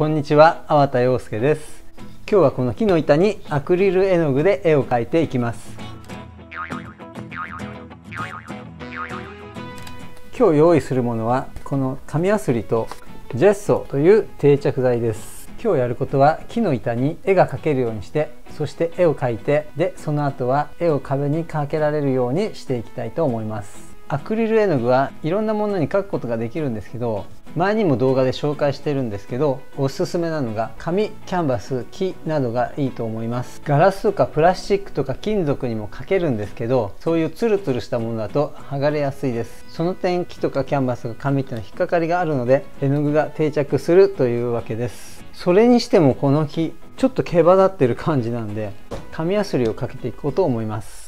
こんにちは、粟田洋介です。今日はこの木の板にアクリル絵の具で絵を描いていきます。今日用意するものはこの紙やすりとジェッソという定着剤です。今日やることは木の板に絵が描けるようにしてそして絵を描いてでその後は絵を壁にかけられるようにしていきたいと思います。アクリル絵の具はいろんなものに描くことができるんですけど前にも動画で紹介してるんですけどおすすめなのが紙キャンバス木などがいいと思います。ガラスとかプラスチックとか金属にも描けるんですけどそういうツルツルしたものだと剥がれやすいです。その点木とかキャンバスとか紙っていうのは引っかかりがあるので絵の具が定着するというわけです。それにしてもこの木ちょっと毛羽立ってる感じなんで紙やすりをかけていこうと思います。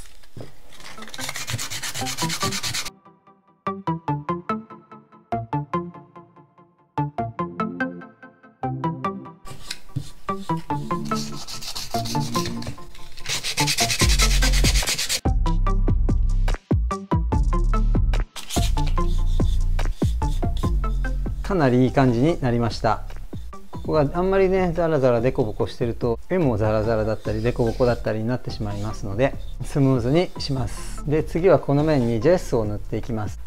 かなりいい感じになりました。ここがあんまりねザラザラデコボコしてると絵もザラザラだったりデコボコだったりになってしまいますのでスムーズにします。で次はこの面にジェスを塗っていきます。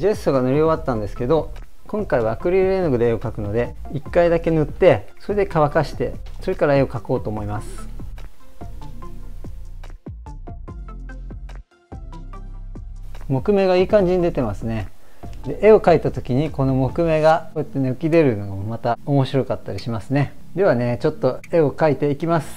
ジェストが塗り終わったんですけど今回はアクリル絵の具で絵を描くので1回だけ塗ってそれで乾かしてそれから絵を描こうと思います。木目がいい感じに出てますね。で絵を描いた時にこの木目がこうやって抜き出るのもまた面白かったりしますね。ではねちょっと絵を描いていきます。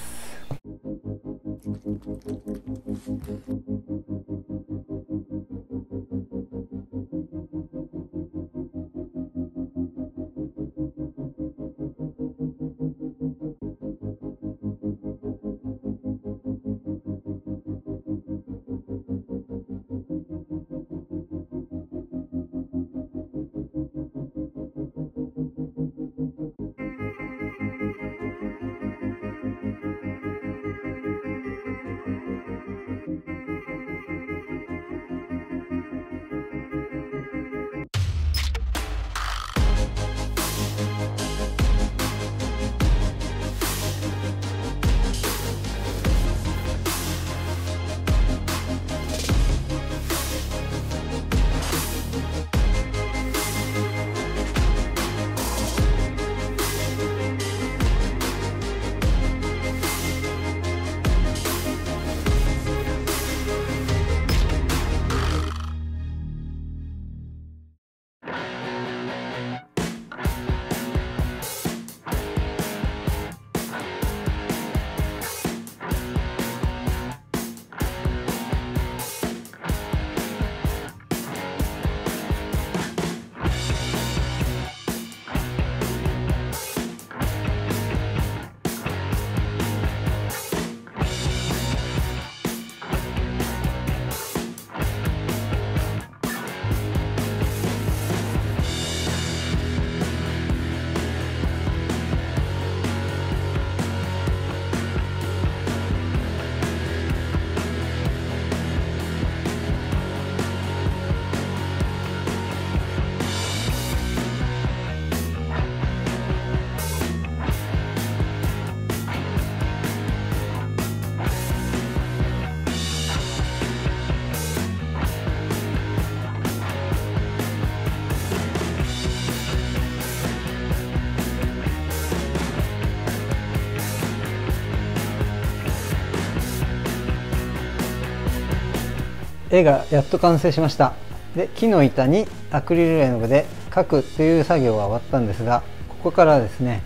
絵がやっと完成しました。で木の板にアクリル絵の具で描くという作業は終わったんですがここからはですね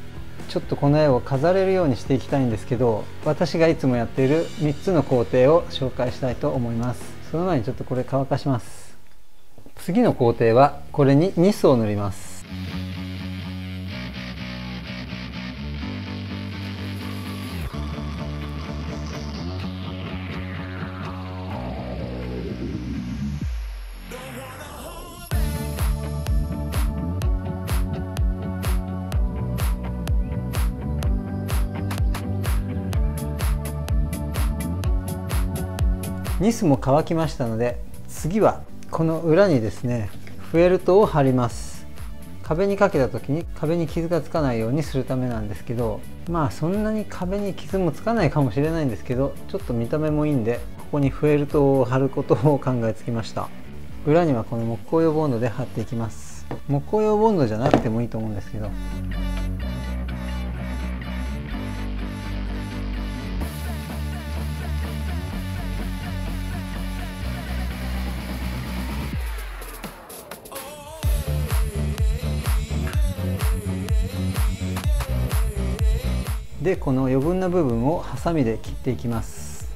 ちょっとこの絵を飾れるようにしていきたいんですけど私がいつもやっている3つの工程を紹介したいと思います。その前にちょっとこれ乾かします。次の工程はこれにニスを塗ります。ニスも乾きましたので次はこの裏にですねフェルトを貼ります。壁にかけた時に壁に傷がつかないようにするためなんですけどまあそんなに壁に傷もつかないかもしれないんですけどちょっと見た目もいいんでここにフェルトを貼ることを考えつきました。裏にはこの木工用ボンドで貼っていきます。木工用ボンドじゃなくてもいいと思うんですけど。でこの余分な部分をハサミで切っていきます。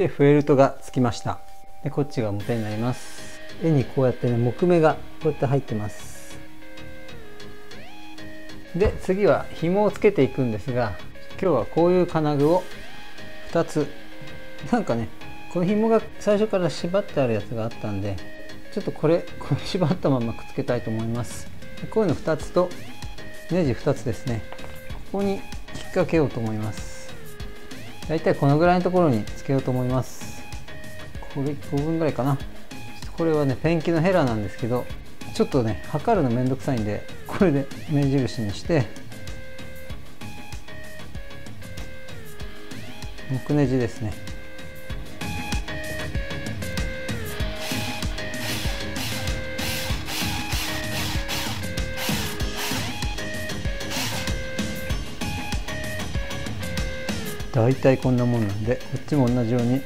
でフェルトがつきました。でこっちが表になります。絵にこうやってね木目がこうやって入ってます。で次は紐をつけていくんですが今日はこういう金具を2つ。なんかねこの紐が最初から縛ってあるやつがあったんでちょっとこれこれ縛ったままくっつけたいと思います。こういうの2つとネジ2つですね。ここに引っ掛けようと思います。大体このぐらいのところにつけようと思います。これ5分ぐらいかな。これはねペンキのヘラなんですけどちょっとね測るのめんどくさいんでこれで目印にして木ネジですね。大体こんなもんなんでこっちも同じように。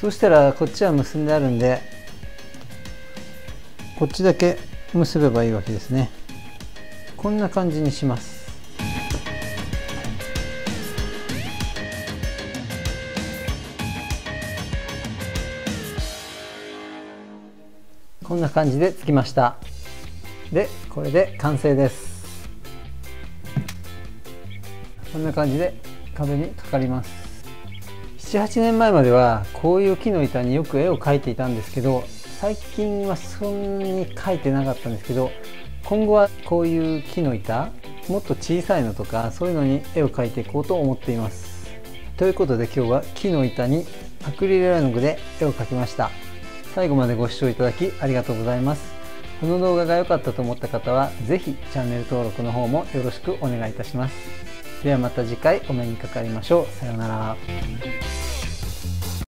そしたらこっちは結んであるんでこっちだけ結べばいいわけですね。こんな感じにします。こんな感じでつきました。でこれで完成です。こんな感じで壁にかかります。78年前まではこういう木の板によく絵を描いていたんですけど最近はそんなに描いてなかったんですけど今後はこういう木の板もっと小さいのとかそういうのに絵を描いていこうと思っていますということで今日は木の板にアクリル絵の具で絵を描きました最後までご視聴いただきありがとうございます。この動画が良かったと思った方は、是非チャンネル登録の方もよろしくお願いいたします。ではまた次回お目にかかりましょう。さようなら。